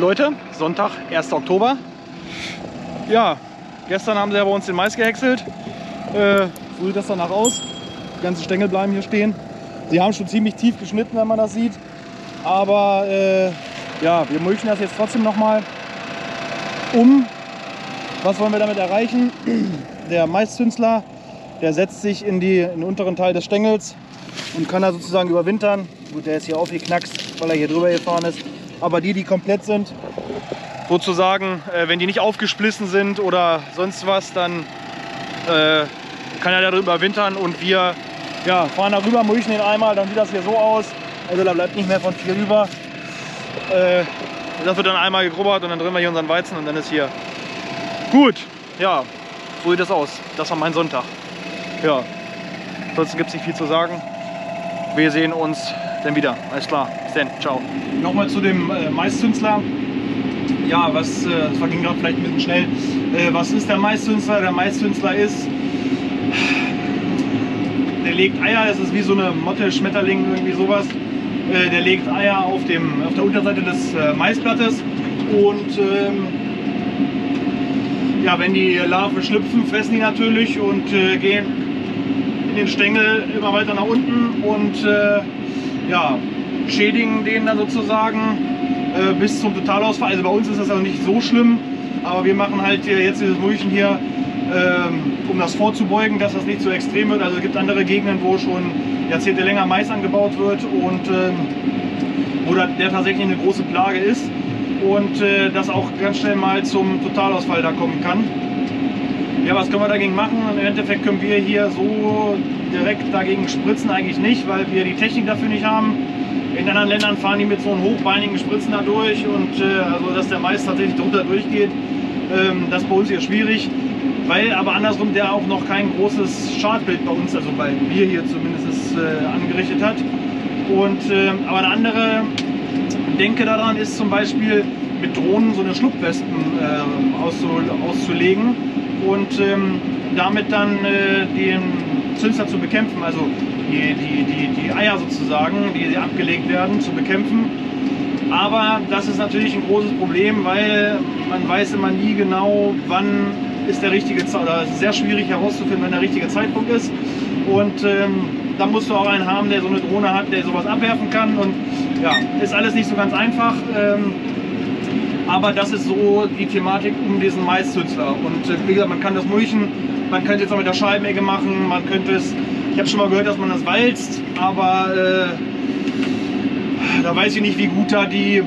Leute, Sonntag, 1. Oktober. Ja, gestern haben sie ja bei uns den Mais gehäckselt. Äh, so sieht das danach aus. Die ganzen Stängel bleiben hier stehen. Sie haben schon ziemlich tief geschnitten, wenn man das sieht. Aber äh, ja, wir mulchen das jetzt trotzdem nochmal um. Was wollen wir damit erreichen? Der Maiszünsler, der setzt sich in, die, in den unteren Teil des Stängels und kann da sozusagen überwintern. Gut, der ist hier aufgeknackst, weil er hier drüber gefahren ist. Aber die, die komplett sind, sozusagen, äh, wenn die nicht aufgesplissen sind oder sonst was, dann äh, kann er darüber überwintern und wir ja, fahren darüber, mulchen den einmal, dann sieht das hier so aus. Also da bleibt nicht mehr von viel über. Äh, das wird dann einmal gegrubbert und dann drehen wir hier unseren Weizen und dann ist hier gut. Ja, so sieht das aus. Das war mein Sonntag. Ja, ansonsten gibt es nicht viel zu sagen. Wir sehen uns dann wieder. Alles klar. Bis dann. Ciao. Nochmal zu dem äh, Maiszünsler. Ja, was, äh, das ging gerade vielleicht ein bisschen schnell. Äh, was ist der Maiszünsler? Der Maiszünsler ist, der legt Eier. Es ist wie so eine Motte, Schmetterling, irgendwie sowas. Äh, der legt Eier auf, dem, auf der Unterseite des äh, Maisblattes und ähm, ja, wenn die Larven schlüpfen, fressen die natürlich und äh, gehen in den Stängel immer weiter nach unten und äh, ja, schädigen den dann sozusagen äh, bis zum Totalausfall. Also bei uns ist das auch nicht so schlimm, aber wir machen halt jetzt dieses Mulchen hier, ähm, um das vorzubeugen, dass das nicht so extrem wird. Also es gibt andere Gegenden, wo schon Jahrzehnte länger Mais angebaut wird und ähm, wo der tatsächlich eine große Plage ist und äh, das auch ganz schnell mal zum Totalausfall da kommen kann. Ja, was können wir dagegen machen? Im Endeffekt können wir hier so direkt dagegen spritzen eigentlich nicht, weil wir die Technik dafür nicht haben. In anderen Ländern fahren die mit so einem hochbeinigen Spritzen da durch und äh, also dass der Mais tatsächlich drunter durchgeht, ähm, das ist bei uns hier schwierig, weil aber andersrum der auch noch kein großes Schadbild bei uns, also bei mir hier zumindest äh, angerichtet hat. Und, äh, aber eine andere Denke daran ist zum Beispiel mit Drohnen so eine Schlupfwespen äh, auszu auszulegen und ähm, damit dann äh, den Zünsler zu bekämpfen, also die, die, die, die Eier sozusagen, die abgelegt werden, zu bekämpfen. Aber das ist natürlich ein großes Problem, weil man weiß immer nie genau, wann ist der richtige Zeitpunkt. Es ist sehr schwierig herauszufinden, wann der richtige Zeitpunkt ist. Und ähm, da musst du auch einen haben, der so eine Drohne hat, der sowas abwerfen kann. Und ja, ist alles nicht so ganz einfach. Ähm, aber das ist so die Thematik um diesen Maiszützler. Und äh, wie gesagt, man kann das mulchen, man könnte es auch mit der Scheibenegge machen, man könnte es, ich habe schon mal gehört, dass man das walzt, aber äh, da weiß ich nicht, wie gut da die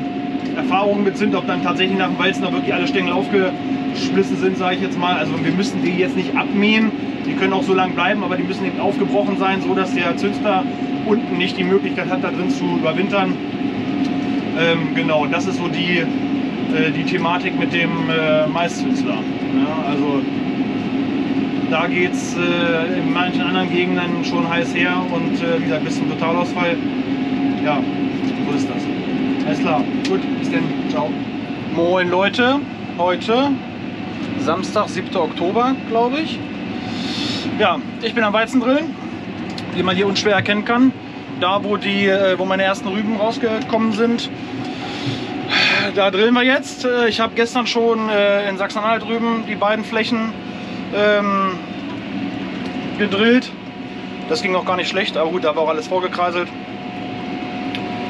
Erfahrungen mit sind, ob dann tatsächlich nach dem Walzen da wirklich alle Stängel aufgesplissen sind, sage ich jetzt mal. Also wir müssen die jetzt nicht abmähen, die können auch so lang bleiben, aber die müssen eben aufgebrochen sein, so dass der Zünsler unten nicht die Möglichkeit hat, da drin zu überwintern. Ähm, genau, das ist so die, die Thematik mit dem äh, Maiszünsler. Ja, also da geht es äh, in manchen anderen Gegenden schon heiß her und äh, wie gesagt bis zum Totalausfall. Ja, so ist das. Alles klar, gut, bis dann, ciao. Moin Leute, heute Samstag, 7. Oktober, glaube ich. Ja, ich bin am Weizendrillen, wie man hier unschwer erkennen kann. Da, wo, die, äh, wo meine ersten Rüben rausgekommen sind, da drillen wir jetzt. Äh, ich habe gestern schon äh, in Sachsen-Anhalt drüben die beiden Flächen ähm, gedrillt. Das ging auch gar nicht schlecht, aber gut, da war auch alles vorgekreiselt.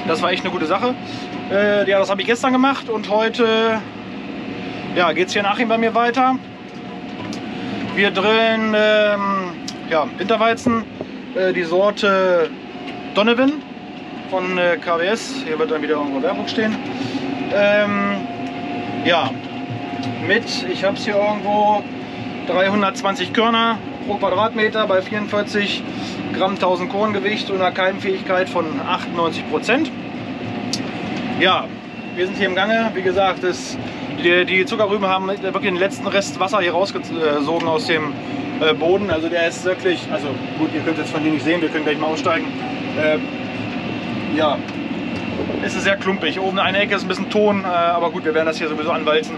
Das war echt eine gute Sache. Äh, ja, das habe ich gestern gemacht und heute ja, geht es hier nach ihm bei mir weiter. Wir drillen ähm, ja, Winterweizen, äh, die Sorte Donovan von äh, KWS. Hier wird dann wieder irgendwo Werbung stehen. Ähm, ja, mit, ich habe es hier irgendwo 320 Körner pro Quadratmeter bei 44 Gramm 1000 Korngewicht und einer Keimfähigkeit von 98 Prozent. Ja, wir sind hier im Gange. Wie gesagt, das, die, die, Zuckerrüben haben wirklich den letzten Rest Wasser hier rausgesogen aus dem äh, Boden. Also der ist wirklich, also gut, ihr könnt jetzt von hier nicht sehen, wir können gleich mal aussteigen. Äh, ja, es ist sehr klumpig. Oben eine Ecke ist ein bisschen Ton, äh, aber gut, wir werden das hier sowieso anwalzen.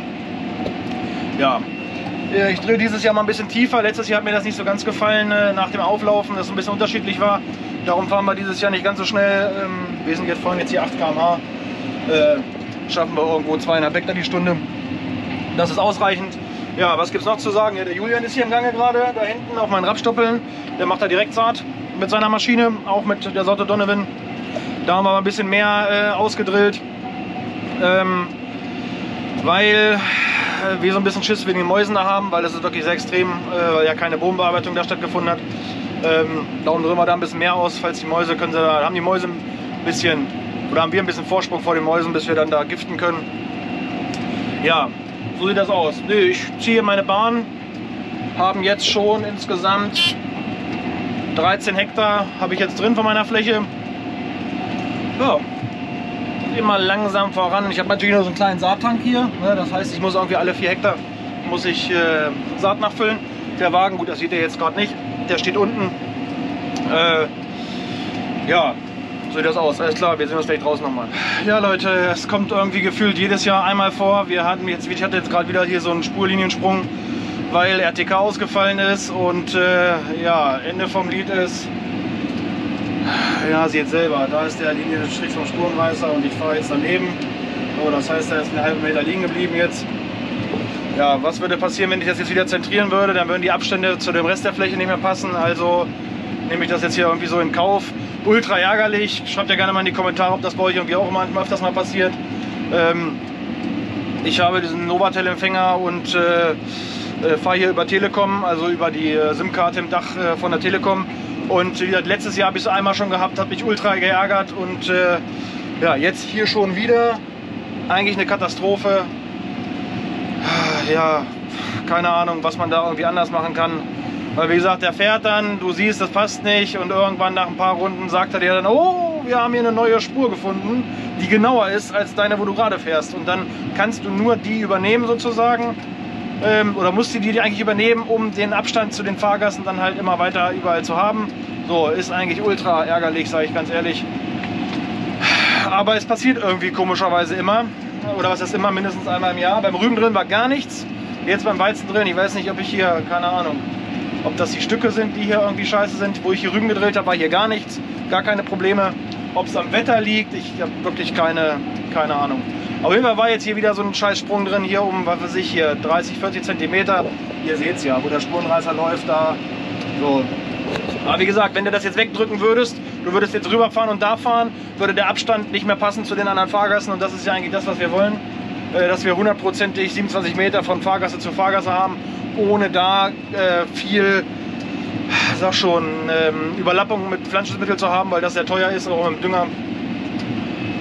Ja, äh, ich drehe dieses Jahr mal ein bisschen tiefer. Letztes Jahr hat mir das nicht so ganz gefallen äh, nach dem Auflaufen, dass es ein bisschen unterschiedlich war. Darum fahren wir dieses Jahr nicht ganz so schnell. Ähm, wir sind jetzt vorhin jetzt hier 8 km/h. schaffen wir irgendwo zweieinhalb Hektar die Stunde. Das ist ausreichend. Ja, was gibt es noch zu sagen? Ja, der Julian ist hier im Gange gerade, da hinten auf meinen Rapstoppeln. Der macht da direkt Saat mit seiner Maschine, auch mit der Sorte Donovan. Da haben wir ein bisschen mehr äh, ausgedrillt, ähm, weil äh, wir so ein bisschen Schiss wegen den Mäusen da haben, weil das ist wirklich sehr extrem, äh, weil ja keine Bodenbearbeitung da stattgefunden hat. Ähm, darum drehen wir da ein bisschen mehr aus, falls die Mäuse können sie, haben die Mäuse ein bisschen, oder haben wir ein bisschen Vorsprung vor den Mäusen, bis wir dann da giften können. Ja, so sieht das aus. Nee, ich ziehe meine Bahn, haben jetzt schon insgesamt 13 Hektar habe ich jetzt drin von meiner Fläche. Ja, immer langsam voran. Ich habe natürlich nur so einen kleinen Saattank hier. Ne? Das heißt, ich muss irgendwie alle 4 Hektar muss ich äh, Saat nachfüllen. Der Wagen, gut, das sieht ihr jetzt gerade nicht, der steht unten. Äh, ja, so sieht das aus. Alles klar, wir sehen uns gleich draußen nochmal. Ja Leute, es kommt irgendwie gefühlt jedes Jahr einmal vor. Wir hatten jetzt, ich hatte jetzt gerade wieder hier so einen Spurliniensprung, weil RTK ausgefallen ist und äh, ja, Ende vom Lied ist, ja, seht selber, da ist der Linienstrich vom Spurenreißer und ich fahre jetzt daneben. So, das heißt, er ist einen halben Meter liegen geblieben jetzt. Ja, was würde passieren, wenn ich das jetzt wieder zentrieren würde? Dann würden die Abstände zu dem Rest der Fläche nicht mehr passen. Also nehme ich das jetzt hier irgendwie so in Kauf. Ultra ärgerlich. Schreibt ja gerne mal in die Kommentare, ob das bei euch irgendwie auch manchmal öfters mal passiert. Ähm, ich habe diesen Novatel-Empfänger und äh, äh, fahre hier über Telekom, also über die äh, SIM-Karte im Dach äh, von der Telekom. Und wie gesagt, letztes Jahr habe ich es einmal schon gehabt, hat mich ultra geärgert und äh, ja, jetzt hier schon wieder. Eigentlich eine Katastrophe. Ja, keine Ahnung, was man da irgendwie anders machen kann. Weil wie gesagt, der fährt dann, du siehst, das passt nicht und irgendwann nach ein paar Runden sagt er dir dann, oh, wir haben hier eine neue Spur gefunden, die genauer ist als deine, wo du gerade fährst. Und dann kannst du nur die übernehmen sozusagen ähm, oder musste die, eigentlich übernehmen, um den Abstand zu den Fahrgassen dann halt immer weiter überall zu haben. So, ist eigentlich ultra ärgerlich, sage ich ganz ehrlich. Aber es passiert irgendwie komischerweise immer. Oder was ist immer, mindestens einmal im Jahr. Beim Rüben drin war gar nichts. Jetzt beim Weizen drin, ich weiß nicht, ob ich hier, keine Ahnung, ob das die Stücke sind, die hier irgendwie scheiße sind. Wo ich hier Rüben gedrillt habe, war hier gar nichts. Gar keine Probleme. Ob es am Wetter liegt, ich habe wirklich keine, keine Ahnung. Auf jeden Fall war jetzt hier wieder so ein Scheißsprung drin, hier um, was weiß ich, hier 30, 40 Zentimeter. Ihr seht es ja, wo der Spurenreißer läuft da. So. Aber wie gesagt, wenn du das jetzt wegdrücken würdest, du würdest jetzt rüberfahren und da fahren, würde der Abstand nicht mehr passen zu den anderen Fahrgassen und das ist ja eigentlich das, was wir wollen. Äh, dass wir hundertprozentig 27 Meter von Fahrgasse zu Fahrgasse haben, ohne da äh, viel sag schon, ähm, Überlappung mit Pflanzenschutzmitteln zu haben, weil das sehr teuer ist, auch mit dem Dünger.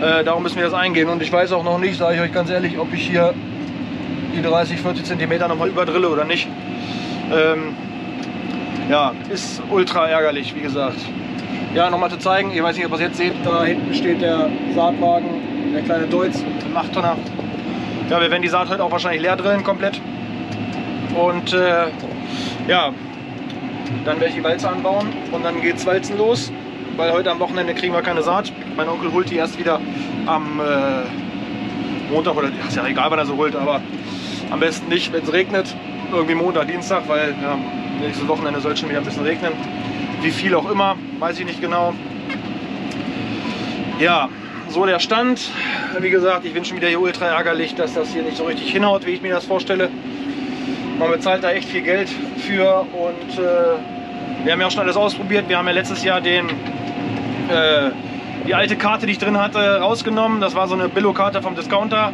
Äh, darum müssen wir das eingehen. Und ich weiß auch noch nicht, sage ich euch ganz ehrlich, ob ich hier die 30, 40 cm nochmal überdrille oder nicht. Ähm, ja, ist ultra ärgerlich, wie gesagt. Ja, nochmal zu zeigen, ich weiß nicht, ob ihr es jetzt seht, da hinten steht der Saatwagen, der kleine Deutz, ein 8 Tonner. Ja, wir werden die Saat heute auch wahrscheinlich leer drillen, komplett. Und äh, ja, dann werde ich die Walze anbauen und dann geht's Walzen los weil heute am Wochenende kriegen wir keine Saat. Mein Onkel holt die erst wieder am äh, Montag oder ist ja egal, wann er so holt, aber am besten nicht, wenn es regnet. Irgendwie Montag, Dienstag, weil ja, nächstes Wochenende soll schon wieder ein bisschen regnen. Wie viel auch immer, weiß ich nicht genau. Ja, so der Stand. Wie gesagt, ich bin schon wieder hier ultra ärgerlich, dass das hier nicht so richtig hinhaut, wie ich mir das vorstelle. Man bezahlt da echt viel Geld für und äh, wir haben ja auch schon alles ausprobiert. Wir haben ja letztes Jahr den äh, die alte Karte, die ich drin hatte, rausgenommen. Das war so eine Billo-Karte vom Discounter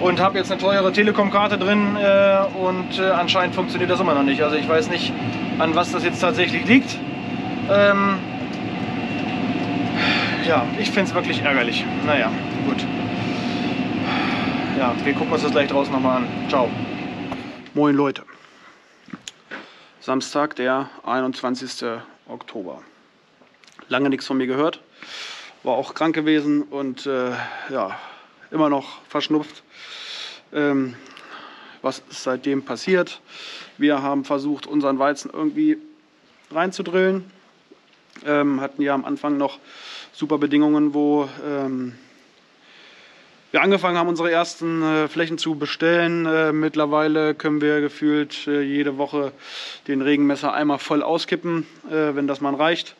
und habe jetzt eine teure Telekom-Karte drin äh, und äh, anscheinend funktioniert das immer noch nicht. Also ich weiß nicht, an was das jetzt tatsächlich liegt. Ähm, ja, ich finde es wirklich ärgerlich. Naja, gut. Ja, wir gucken uns das gleich draußen nochmal an. Ciao. Moin Leute. Samstag, der 21. Oktober lange nichts von mir gehört. War auch krank gewesen und äh, ja, immer noch verschnupft. Ähm, was ist seitdem passiert? Wir haben versucht, unseren Weizen irgendwie reinzudrillen. Ähm, hatten ja am Anfang noch super Bedingungen, wo ähm, wir angefangen haben, unsere ersten äh, Flächen zu bestellen. Äh, mittlerweile können wir gefühlt äh, jede Woche den Regenmesser einmal voll auskippen, äh, wenn das mal reicht.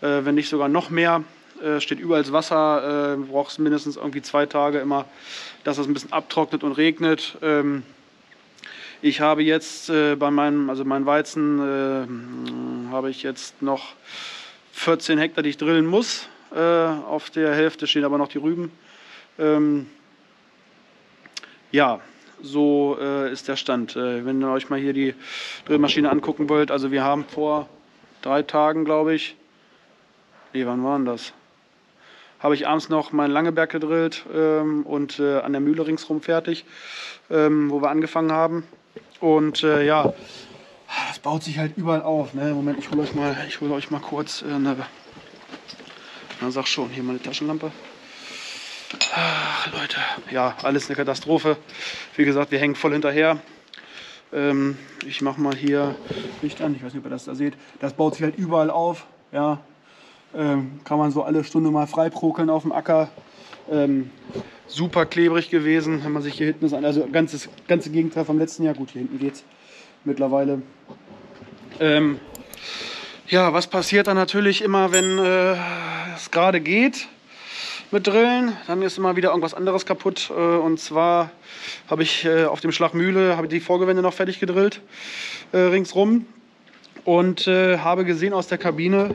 Äh, wenn nicht sogar noch mehr. äh, steht überall Wasser, äh, brauchst mindestens irgendwie zwei Tage immer, dass es ein bisschen abtrocknet und regnet. Ähm, ich habe jetzt äh, bei meinem, also mein Weizen, äh, habe ich jetzt noch 14 Hektar, die ich drillen muss. Äh, auf der Hälfte stehen aber noch die Rüben. Ähm, ja, so äh, ist der Stand. Äh, wenn ihr euch mal hier die Drillmaschine angucken wollt, also wir haben vor drei Tagen, glaube ich, nee, wann war denn das? Habe ich abends noch meinen Langeberg gedrillt ähm, und äh, an der Mühle ringsrum fertig, ähm, wo wir angefangen haben. Und äh, ja, das baut sich halt überall auf. Ne? Moment, ich hole euch mal, ich hole euch mal kurz äh, eine. Na, sag schon, hier meine Taschenlampe. Ach, Leute, ja, alles eine Katastrophe. Wie gesagt, wir hängen voll hinterher. Ähm, ich mache mal hier Licht an, ich weiß nicht, ob ihr das da seht. Das baut sich halt überall auf. Ja, ähm, kann man so alle Stunde mal freiprokeln auf dem Acker. Ähm, super klebrig gewesen, wenn man sich hier hinten an. Also ganzes ganze Gegenteil vom letzten Jahr. Gut, hier hinten geht's mittlerweile. Ähm, ja, was passiert dann natürlich immer, wenn äh, es gerade geht? mit Drillen. Dann ist immer wieder irgendwas anderes kaputt. Äh, und zwar habe ich äh, auf dem Schlagmühle habe die Vorgewände noch fertig gedrillt äh, ringsrum und habe gesehen aus der Kabine,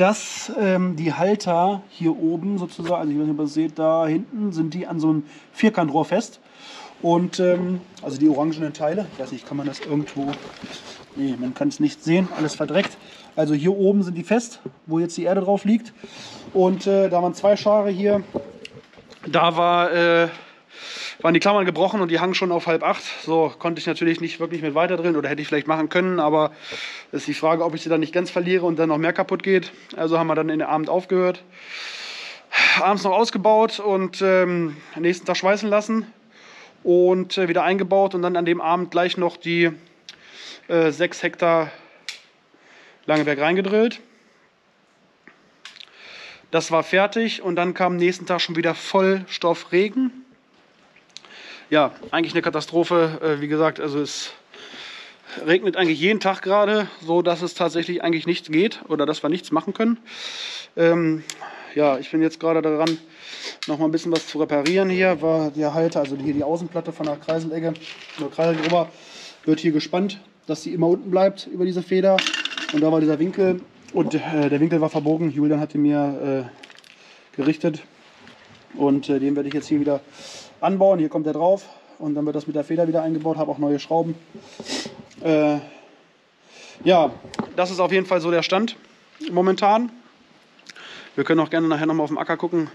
dass ähm, die Halter hier oben sozusagen, also ich weiß nicht, ob ihr das seht, da hinten sind die an so einem Vierkantrohr fest. Und ähm, also die orangenen Teile, ich weiß nicht, kann man das irgendwo, nee, man kann es nicht sehen, alles verdreckt. Also hier oben sind die fest, wo jetzt die Erde drauf liegt. Und äh, da waren zwei Schare hier. Da war, äh, waren die Klammern gebrochen und die hangen schon auf halb acht. So konnte ich natürlich nicht wirklich mit weiter drin oder hätte ich vielleicht machen können. Aber ist die Frage, ob ich sie dann nicht ganz verliere und dann noch mehr kaputt geht. Also haben wir dann in der Abend aufgehört. Abends noch ausgebaut und ähm, nächsten Tag schweißen lassen und äh, wieder eingebaut und dann an dem Abend gleich noch die äh, 6 Hektar Langeberg reingedrillt. Das war fertig und dann kam am nächsten Tag schon wieder Vollstoffregen. Ja, eigentlich eine Katastrophe. Äh, wie gesagt, also es regnet eigentlich jeden Tag gerade, so dass es tatsächlich eigentlich nichts geht oder dass wir nichts machen können. Ähm, ja, ich bin jetzt gerade daran, noch mal ein bisschen was zu reparieren hier. War der Halter, also hier die Außenplatte von der Kreiselegge oder Kreiselgrubber, wird hier gespannt, dass sie immer unten bleibt über diese Feder. Und da war dieser Winkel und äh, der Winkel war verbogen. Julian hatte mir äh, gerichtet und äh, den werde ich jetzt hier wieder anbauen. Hier kommt er drauf und dann wird das mit der Feder wieder eingebaut. Habe auch neue Schrauben. Äh, ja, das ist auf jeden Fall so der Stand momentan. Wir können auch gerne nachher nochmal auf dem Acker gucken.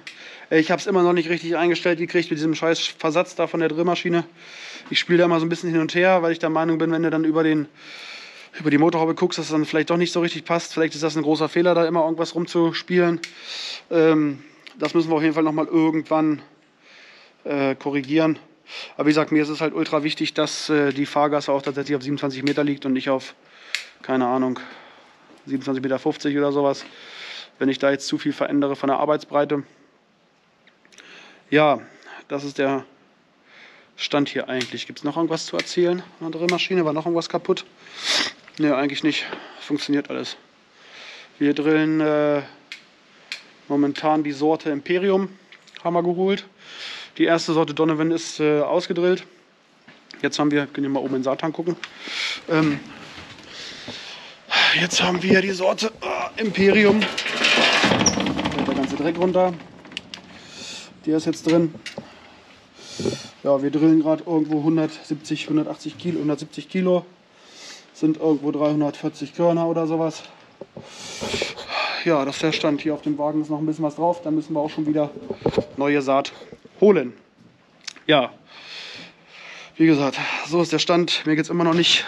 Äh, ich habe es immer noch nicht richtig eingestellt gekriegt mit diesem scheiß Versatz da von der Drillmaschine. Ich spiele da immer so ein bisschen hin und her, weil ich der Meinung bin, wenn du dann über den über die Motorhaube guckst, dass es dann vielleicht doch nicht so richtig passt. Vielleicht ist das ein großer Fehler, da immer irgendwas rumzuspielen. Ähm, das müssen wir auf jeden Fall nochmal irgendwann äh, korrigieren. Aber wie gesagt, mir ist es halt ultra wichtig, dass äh, die Fahrgasse auch tatsächlich auf 27 Meter liegt und nicht auf, keine Ahnung, 27,50 Meter oder sowas. Wenn ich da jetzt zu viel verändere von der Arbeitsbreite. Ja, das ist der Stand hier eigentlich. Gibt es noch irgendwas zu erzählen? Eine andere Maschine, war noch irgendwas kaputt? Ne, eigentlich nicht. Funktioniert alles. Wir drillen äh, momentan die Sorte Imperium, haben wir geholt. Die erste Sorte Donovan ist äh, ausgedrillt. Jetzt haben wir, können wir mal oben in den Satan gucken. Ähm, jetzt haben wir die Sorte äh, Imperium. Da der ganze Dreck runter. Der ist jetzt drin. Ja, wir drillen gerade irgendwo 170, 180 Kilo, 170 Kilo sind irgendwo 340 Körner oder sowas. Ja, das ist der Stand. Hier auf dem Wagen ist noch ein bisschen was drauf. Da müssen wir auch schon wieder neue Saat holen. Ja, wie gesagt, so ist der Stand. Mir geht es immer noch nicht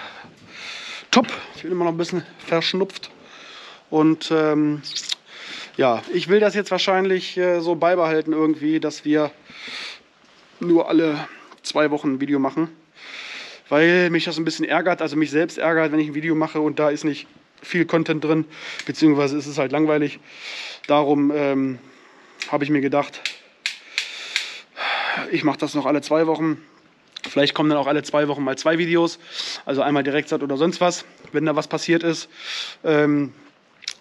top. Ich bin immer noch ein bisschen verschnupft. Und ähm, ja, ich will das jetzt wahrscheinlich äh, so beibehalten irgendwie, dass wir nur alle zwei Wochen ein Video machen weil mich das ein bisschen ärgert, also mich selbst ärgert, wenn ich ein Video mache und da ist nicht viel Content drin, beziehungsweise ist es halt langweilig. Darum ähm, habe ich mir gedacht, ich mache das noch alle zwei Wochen. Vielleicht kommen dann auch alle zwei Wochen mal zwei Videos, also einmal Direktsat oder sonst was, wenn da was passiert ist. Ähm,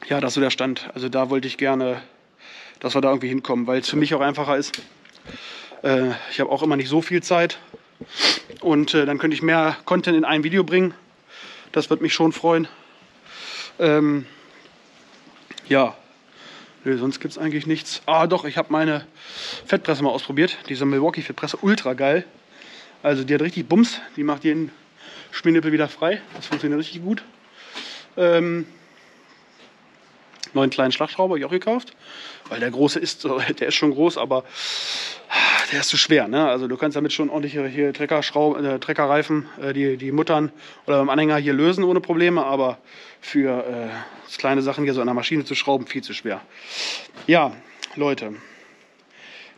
ja, das ist so der Stand. Also da wollte ich gerne, dass wir da irgendwie hinkommen, weil es für mich auch einfacher ist. Äh, ich habe auch immer nicht so viel Zeit und äh, dann könnte ich mehr Content in ein Video bringen. Das wird mich schon freuen. Ähm, ja, nee, sonst gibt es eigentlich nichts. Ah, doch, ich habe meine Fettpresse mal ausprobiert. Diese Milwaukee Fettpresse, ultra geil. Also die hat richtig Bums. Die macht jeden Schmiernippel wieder frei. Das funktioniert richtig gut. Ähm, neuen kleinen Schlagschrauber habe ich auch gekauft. Weil der große ist, der ist schon groß, aber der ist zu schwer. Ne? Also du kannst damit schon ordentliche hier äh, Treckerreifen, äh, die, die Muttern oder beim Anhänger hier lösen ohne Probleme, aber für äh, kleine Sachen hier so an der Maschine zu schrauben, viel zu schwer. Ja, Leute,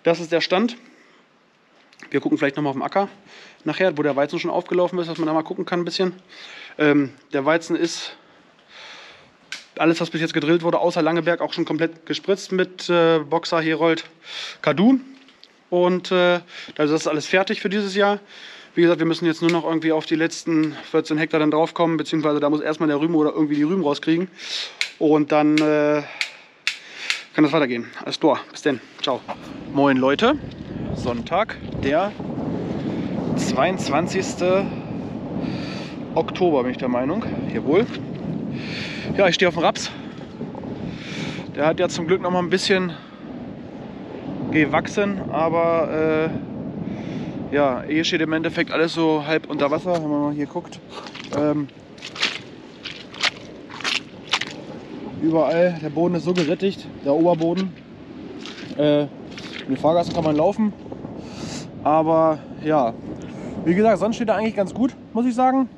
das ist der Stand. Wir gucken vielleicht nochmal auf dem Acker nachher, wo der Weizen schon aufgelaufen ist, dass man da mal gucken kann ein bisschen. Ähm, der Weizen ist alles, was bis jetzt gedrillt wurde, außer Langeberg, auch schon komplett gespritzt mit äh, Boxer Herold Kadu. Und äh, also das ist alles fertig für dieses Jahr. Wie gesagt, wir müssen jetzt nur noch irgendwie auf die letzten 14 Hektar dann draufkommen, beziehungsweise da muss erstmal der Rüben oder irgendwie die Rüben rauskriegen. Und dann äh, kann das weitergehen. Alles klar, bis denn. Ciao. Moin Leute, Sonntag, der 22. Oktober bin ich der Meinung. Jawohl. Ja, ich stehe auf dem Raps. Der hat ja zum Glück noch mal ein bisschen gewachsen, aber äh, ja, hier steht im Endeffekt alles so halb unter Wasser, wenn man mal hier guckt. Ähm, überall, der Boden ist so gesättigt, der Oberboden. Äh, in den Fahrgassen kann man laufen, aber ja, wie gesagt, sonst steht er eigentlich ganz gut, muss ich sagen.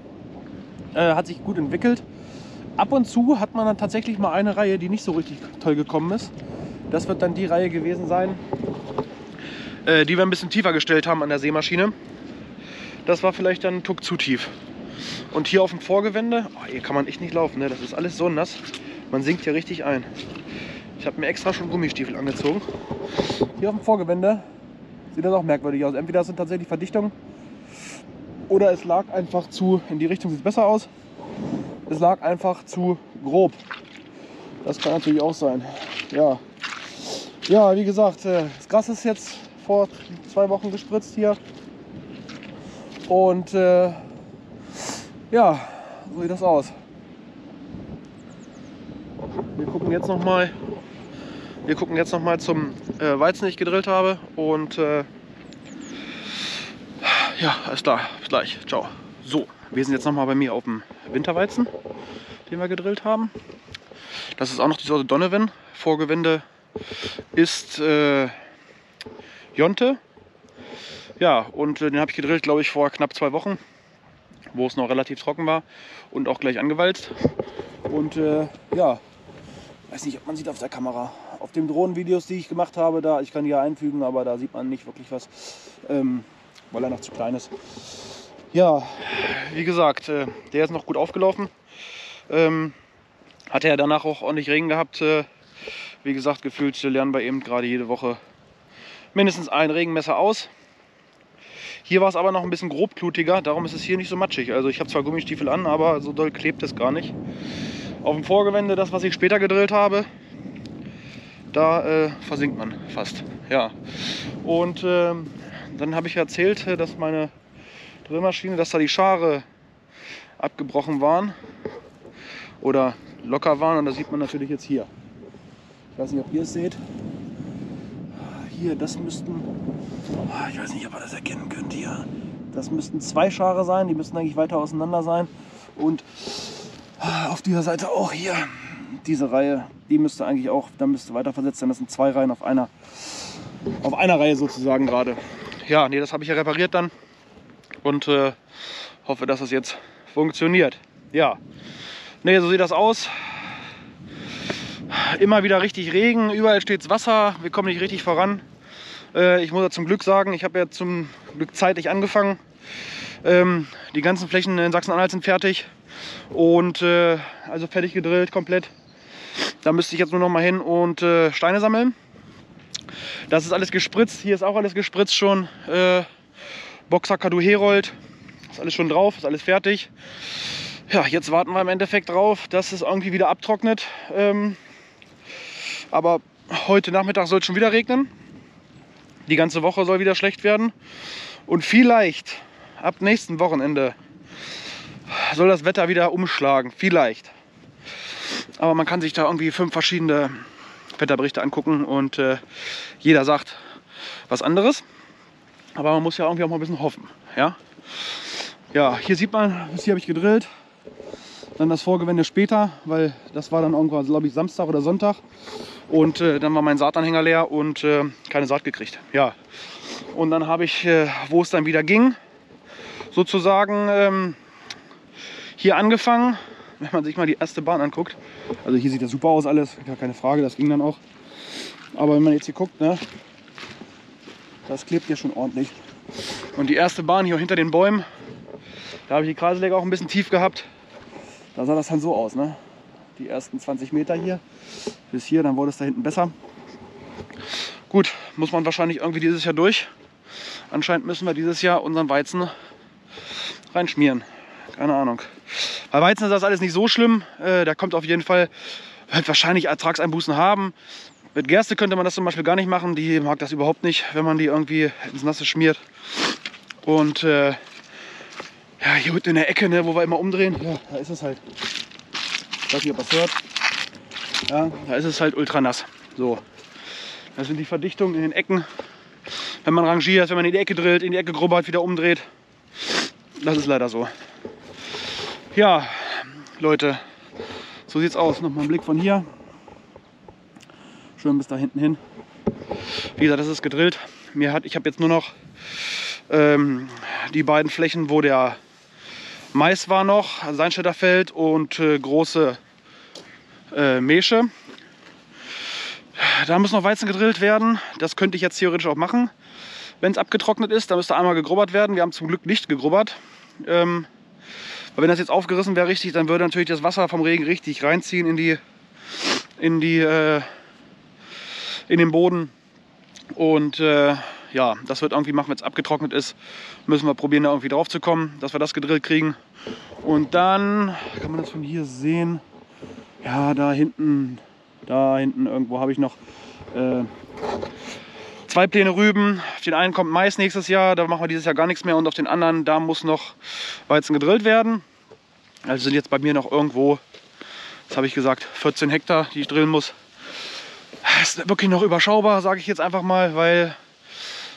Äh, hat sich gut entwickelt. Ab und zu hat man dann tatsächlich mal eine Reihe, die nicht so richtig toll gekommen ist. Das wird dann die Reihe gewesen sein, äh, die wir ein bisschen tiefer gestellt haben an der Seemaschine. Das war vielleicht dann ein Tuck zu tief. Und hier auf dem Vorgewende, oh, hier kann man echt nicht laufen, ne? das ist alles so nass. Man sinkt hier richtig ein. Ich habe mir extra schon Gummistiefel angezogen. Hier auf dem Vorgewende sieht das auch merkwürdig aus. Entweder sind tatsächlich Verdichtungen oder es lag einfach zu, in die Richtung sieht es besser aus, es lag einfach zu grob. Das kann natürlich auch sein. Ja, ja, wie gesagt, äh, das Gras ist jetzt vor zwei Wochen gespritzt hier. Und äh, ja, so sieht das aus. Wir gucken jetzt noch mal. Wir gucken jetzt noch mal zum äh, Weizen, den ich gedrillt habe. Und äh, ja, alles klar. Bis gleich. Ciao. So, wir sind jetzt noch mal bei mir auf dem Winterweizen, den wir gedrillt haben. Das ist auch noch die Sorte Donovan. Vorgewinde ist äh, Jonte. Ja, und äh, den habe ich gedrillt, glaube ich, vor knapp zwei Wochen, wo es noch relativ trocken war und auch gleich angewalzt. Und äh, ja, weiß nicht, ob man sieht auf der Kamera. Auf den Drohnenvideos, die ich gemacht habe, da ich kann die ja einfügen, aber da sieht man nicht wirklich was, ähm, weil er noch zu klein ist. Ja, wie gesagt, äh, der ist noch gut aufgelaufen. Ähm, hatte er danach auch ordentlich Regen gehabt. Äh, wie gesagt, gefühlt lernen wir eben gerade jede Woche mindestens ein Regenmesser aus. Hier war es aber noch ein bisschen grobklutiger, darum ist es hier nicht so matschig. Also ich habe zwar Gummistiefel an, aber so doll klebt es gar nicht. Auf dem Vorgewende, das was ich später gedrillt habe, da äh, versinkt man fast. Ja. Und äh, dann habe ich erzählt, dass meine Drillmaschine, dass da die Schare abgebrochen waren oder locker waren und das sieht man natürlich jetzt hier. Ich weiß nicht, ob ihr es seht. Hier, das müssten, oh, ich weiß nicht, ob ihr das erkennen könnt hier. Das müssten zwei Schare sein, die müssten eigentlich weiter auseinander sein. Und ah, auf dieser Seite auch hier, diese Reihe, die müsste eigentlich auch, da müsste weiter versetzt sein. Das sind zwei Reihen auf einer, auf einer Reihe sozusagen gerade. Ja, nee, das habe ich ja repariert dann und äh, hoffe, dass das jetzt funktioniert. Ja, nee, so sieht das aus immer wieder richtig Regen, überall steht Wasser, wir kommen nicht richtig voran. Äh, ich muss ja zum Glück sagen, ich habe ja zum Glück zeitig angefangen. Ähm, die ganzen Flächen in Sachsen-Anhalt sind fertig und äh, also fertig gedrillt komplett. Da müsste ich jetzt nur noch mal hin und äh, Steine sammeln. Das ist alles gespritzt, hier ist auch alles gespritzt schon. Äh, Boxer Kadu Herold, ist alles schon drauf, ist alles fertig. Ja, jetzt warten wir im Endeffekt drauf, dass es irgendwie wieder abtrocknet. Ähm, aber heute Nachmittag soll es schon wieder regnen. Die ganze Woche soll wieder schlecht werden. Und vielleicht ab nächsten Wochenende soll das Wetter wieder umschlagen. Vielleicht. Aber man kann sich da irgendwie fünf verschiedene Wetterberichte angucken und äh, jeder sagt was anderes. Aber man muss ja irgendwie auch mal ein bisschen hoffen. Ja, ja hier sieht man, bis hier habe ich gedrillt. Dann das Vorgewende später, weil das war dann irgendwann, glaube ich, Samstag oder Sonntag. Und äh, dann war mein Saatanhänger leer und äh, keine Saat gekriegt. Ja. Und dann habe ich, äh, wo es dann wieder ging, sozusagen ähm, hier angefangen. Wenn man sich mal die erste Bahn anguckt. Also hier sieht das super aus alles, gar keine Frage, das ging dann auch. Aber wenn man jetzt hier guckt, ne, das klebt hier schon ordentlich. Und die erste Bahn hier hinter den Bäumen, da habe ich die Kreisleger auch ein bisschen tief gehabt. Da sah das dann so aus, ne? Die ersten 20 Meter hier bis hier, dann wurde es da hinten besser. Gut, muss man wahrscheinlich irgendwie dieses Jahr durch. Anscheinend müssen wir dieses Jahr unseren Weizen reinschmieren. Keine Ahnung. Bei Weizen ist das alles nicht so schlimm. Äh, da kommt auf jeden Fall, wird wahrscheinlich Ertragseinbußen haben. Mit Gerste könnte man das zum Beispiel gar nicht machen. Die mag das überhaupt nicht, wenn man die irgendwie ins Nasse schmiert. Und äh, ja, hier unten in der Ecke, ne, wo wir immer umdrehen, ja, da ist es halt. Ich weiß nicht, ob ihr es hört. Ja, da ist es halt ultra nass. So. Das sind die Verdichtungen in den Ecken. Wenn man rangiert, wenn man in die Ecke drillt, in die Ecke grubbert, wieder umdreht. Das ist leider so. Ja, Leute, so sieht's aus. Nochmal ein Blick von hier. Schön bis da hinten hin. Wie gesagt, das ist gedrillt. Mir hat, ich habe jetzt nur noch ähm, die beiden Flächen, wo der Mais war noch, Seinstädter und äh, große äh, Mesche. Da muss noch Weizen gedrillt werden. Das könnte ich jetzt theoretisch auch machen. Wenn es abgetrocknet ist, dann müsste einmal gegrubbert werden. Wir haben zum Glück nicht gegrubbert. Ähm, weil wenn das jetzt aufgerissen wäre richtig, dann würde natürlich das Wasser vom Regen richtig reinziehen in die, in die, äh, in den Boden. Und äh, ja, das wird irgendwie machen, wenn es abgetrocknet ist. Müssen wir probieren, da irgendwie drauf zu kommen, dass wir das gedrillt kriegen. Und dann kann man das von hier sehen. Ja, da hinten, da hinten irgendwo habe ich noch äh, zwei Pläne Rüben. Auf den einen kommt Mais nächstes Jahr, da machen wir dieses Jahr gar nichts mehr. Und auf den anderen, da muss noch Weizen gedrillt werden. Also sind jetzt bei mir noch irgendwo, das habe ich gesagt, 14 Hektar, die ich drillen muss. Das ist wirklich noch überschaubar, sage ich jetzt einfach mal, weil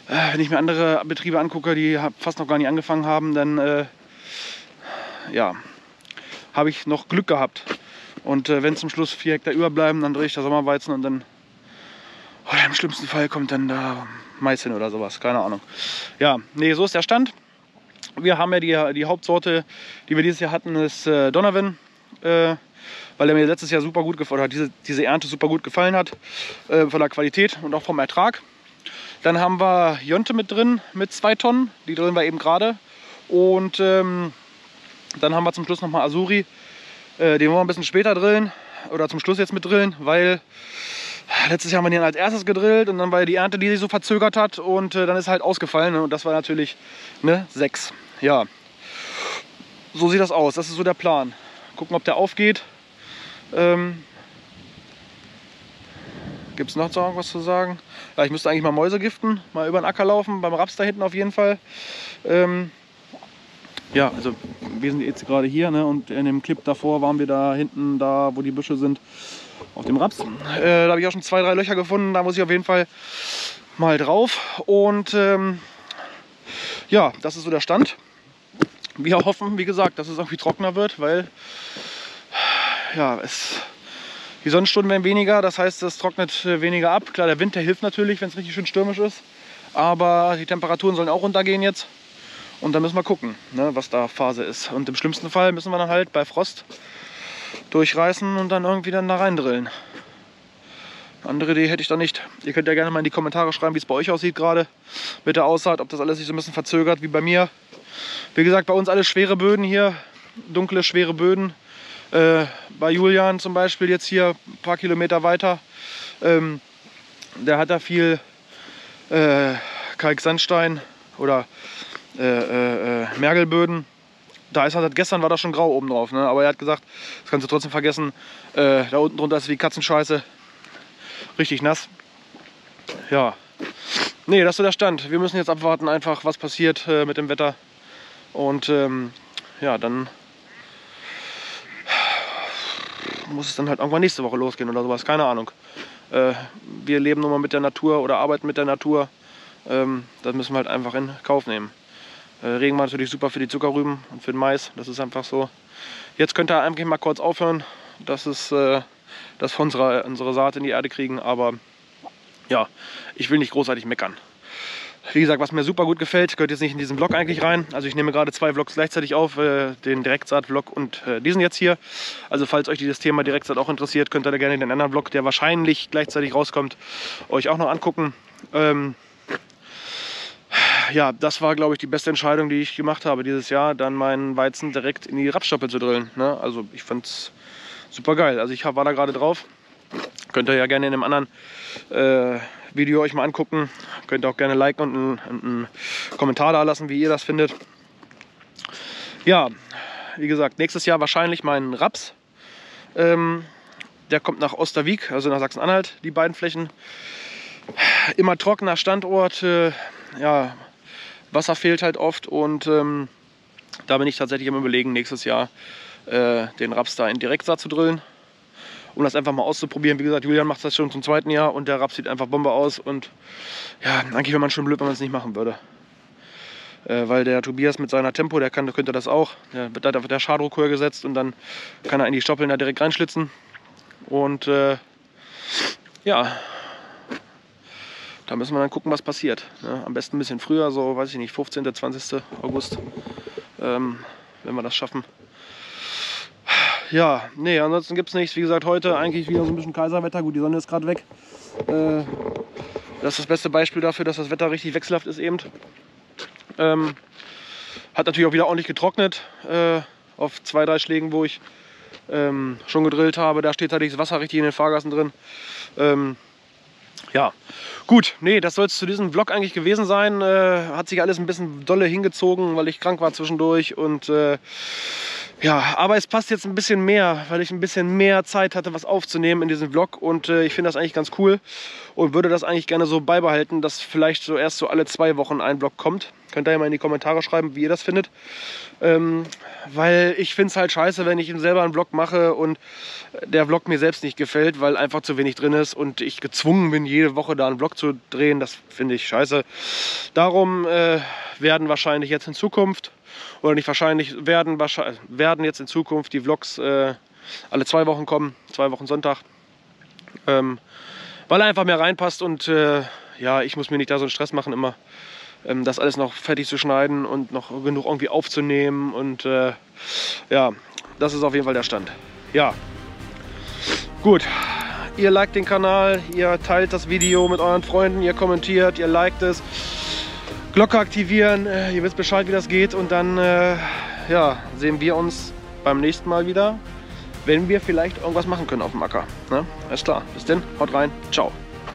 wenn ich mir andere Betriebe angucke, die fast noch gar nicht angefangen haben, dann äh, ja, habe ich noch Glück gehabt. Und äh, wenn zum Schluss vier Hektar überbleiben, dann drehe ich da Sommerweizen und dann, oder im schlimmsten Fall kommt dann da Mais hin oder sowas, keine Ahnung. Ja, nee, so ist der Stand. Wir haben ja die, die Hauptsorte, die wir dieses Jahr hatten, ist äh, Donovan. Äh, weil er mir letztes Jahr super gut gefallen hat, diese, diese Ernte super gut gefallen hat, äh, von der Qualität und auch vom Ertrag. Dann haben wir Jonte mit drin, mit zwei Tonnen, die drillen wir eben gerade. Und ähm, dann haben wir zum Schluss nochmal Asuri, äh, den wollen wir ein bisschen später drillen oder zum Schluss jetzt mit drillen, weil letztes Jahr haben wir den als erstes gedrillt und dann war ja die Ernte, die sich so verzögert hat und äh, dann ist halt ausgefallen ne? und das war natürlich ne, sechs. Ja, so sieht das aus, das ist so der Plan. Gucken, ob der aufgeht. Ähm, Gibt es noch irgendwas zu sagen? Ja, ich müsste eigentlich mal Mäuse giften, mal über den Acker laufen, beim Raps da hinten auf jeden Fall. Ähm, ja, also wir sind jetzt gerade hier ne, und in dem Clip davor waren wir da hinten, da wo die Büsche sind, auf dem Raps. Äh, da habe ich auch schon zwei, drei Löcher gefunden, da muss ich auf jeden Fall mal drauf. Und ähm, ja, das ist so der Stand. Wir hoffen, wie gesagt, dass es irgendwie trockener wird, weil ja, es, die Sonnenstunden werden weniger, das heißt, es trocknet äh, weniger ab. Klar, der Wind, hilft natürlich, wenn es richtig schön stürmisch ist, aber die Temperaturen sollen auch runtergehen jetzt. Und dann müssen wir gucken, ne, was da Phase ist. Und im schlimmsten Fall müssen wir dann halt bei Frost durchreißen und dann irgendwie dann da reindrillen. Andere Idee hätte ich da nicht. Ihr könnt ja gerne mal in die Kommentare schreiben, wie es bei euch aussieht gerade mit der Aussaat, ob das alles sich so ein bisschen verzögert wie bei mir. Wie gesagt, bei uns alles schwere Böden hier, dunkle, schwere Böden. Äh, bei Julian zum Beispiel jetzt hier ein paar Kilometer weiter, ähm, der hat da viel äh, Kalksandstein oder äh, äh, Mergelböden. da ist halt, gestern war da schon grau oben drauf, ne? aber er hat gesagt, das kannst du trotzdem vergessen, äh, da unten drunter ist wie Katzenscheiße, richtig nass. Ja, nee, das ist so der Stand. Wir müssen jetzt abwarten einfach, was passiert äh, mit dem Wetter und ähm, ja, dann muss es dann halt irgendwann nächste Woche losgehen oder sowas, keine Ahnung. Äh, wir leben nun mal mit der Natur oder arbeiten mit der Natur. Ähm, das müssen wir halt einfach in Kauf nehmen. Äh, Regen war natürlich super für die Zuckerrüben und für den Mais. Das ist einfach so. Jetzt könnt ihr eigentlich mal kurz aufhören, dass, es, äh, dass wir unsere, unsere Saat in die Erde kriegen. Aber ja, ich will nicht großartig meckern. Wie gesagt, was mir super gut gefällt, gehört jetzt nicht in diesen Vlog eigentlich rein. Also ich nehme gerade zwei Vlogs gleichzeitig auf, äh, den Direktsaat-Vlog und äh, diesen jetzt hier. Also falls euch dieses Thema Direktsaat auch interessiert, könnt ihr da gerne den anderen Vlog, der wahrscheinlich gleichzeitig rauskommt, euch auch noch angucken. Ähm, ja, das war, glaube ich, die beste Entscheidung, die ich gemacht habe dieses Jahr, dann meinen Weizen direkt in die Rapsstoppel zu drillen. Ne? Also ich fand es super geil. Also ich war da gerade drauf. Könnt ihr ja gerne in einem anderen äh, Video euch mal angucken. Könnt ihr auch gerne liken und einen, einen Kommentar da lassen, wie ihr das findet. Ja, wie gesagt, nächstes Jahr wahrscheinlich mein Raps. Ähm, der kommt nach Osterwieck, also nach Sachsen-Anhalt, die beiden Flächen. Immer trockener Standort, äh, ja, Wasser fehlt halt oft und ähm, da bin ich tatsächlich am überlegen, nächstes Jahr äh, den Raps da in Direktsaat zu drillen um das einfach mal auszuprobieren. Wie gesagt, Julian macht das schon zum zweiten Jahr und der Raps sieht einfach Bombe aus. Und ja, eigentlich wäre man schon blöd, wenn man es nicht machen würde. Äh, weil der Tobias mit seiner Tempo, der kann, könnte das auch. Der wird da der Schadruck höher gesetzt und dann kann er in die Stoppeln da direkt reinschlitzen. Und äh, ja, da müssen wir dann gucken, was passiert. Ja, am besten ein bisschen früher, so weiß ich nicht, 15., 20. August, ähm, wenn wir das schaffen ja, nee, ansonsten gibt es nichts. Wie gesagt, heute eigentlich wieder so ein bisschen Kaiserwetter. Gut, die Sonne ist gerade weg. Äh, das ist das beste Beispiel dafür, dass das Wetter richtig wechselhaft ist eben. Ähm, hat natürlich auch wieder ordentlich getrocknet äh, auf zwei, drei Schlägen, wo ich ähm, schon gedrillt habe. Da steht halt das Wasser richtig in den Fahrgassen drin. Ähm, ja, gut, nee, das soll es zu diesem Vlog eigentlich gewesen sein. Äh, hat sich alles ein bisschen dolle hingezogen, weil ich krank war zwischendurch und äh, ja, aber es passt jetzt ein bisschen mehr, weil ich ein bisschen mehr Zeit hatte, was aufzunehmen in diesem Vlog und äh, ich finde das eigentlich ganz cool und würde das eigentlich gerne so beibehalten, dass vielleicht so erst so alle zwei Wochen ein Vlog kommt. Könnt ihr ja mal in die Kommentare schreiben, wie ihr das findet. Ähm, weil ich finde es halt scheiße, wenn ich selber einen Vlog mache und der Vlog mir selbst nicht gefällt, weil einfach zu wenig drin ist und ich gezwungen bin, jede Woche da einen Vlog zu drehen. Das finde ich scheiße. Darum äh, werden wahrscheinlich jetzt in Zukunft oder nicht wahrscheinlich, werden, werden jetzt in Zukunft die Vlogs äh, alle zwei Wochen kommen, zwei Wochen Sonntag. Ähm, weil er einfach mehr reinpasst und äh, ja, ich muss mir nicht da so einen Stress machen immer, ähm, das alles noch fertig zu schneiden und noch genug irgendwie aufzunehmen und äh, ja, das ist auf jeden Fall der Stand. Ja, gut. Ihr liked den Kanal, ihr teilt das Video mit euren Freunden, ihr kommentiert, ihr liked es. Glocke aktivieren, äh, ihr wisst Bescheid, wie das geht und dann äh, ja, sehen wir uns beim nächsten Mal wieder, wenn wir vielleicht irgendwas machen können auf dem Acker. Ne? Alles klar, bis dann, haut rein, ciao.